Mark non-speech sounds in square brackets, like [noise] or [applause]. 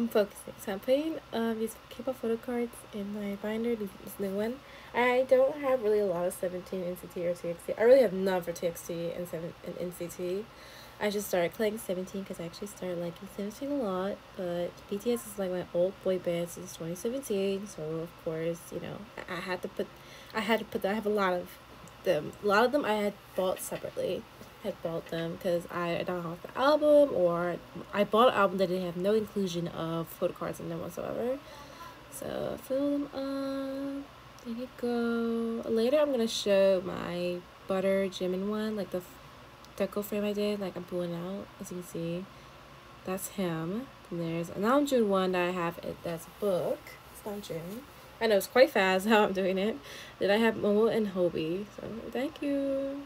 I'm focusing. So I'm putting um, these K-pop photo cards in my binder, this new one. I don't have really a lot of 17 NCT or TXT. I really have none for TXT and, 7, and NCT. I just started collecting 17 because I actually started liking 17 a lot. But BTS is like my old boy band since 2017. So of course, you know, I, I had to put, I had to put, I have a lot of them. A lot of them I had bought separately had bought them because I don't have the album or I bought an album that didn't have no inclusion of photo cards in them whatsoever. So fill them up. There you go. Later I'm gonna show my butter Jimin one, like the deco frame I did, like I'm pulling out, as you can see. That's him. And there's a Namjoon one that I have it that's a book. It's not Namjoon. I know it's quite fast [laughs] how I'm doing it. Then I have Momo and Hobi. So thank you.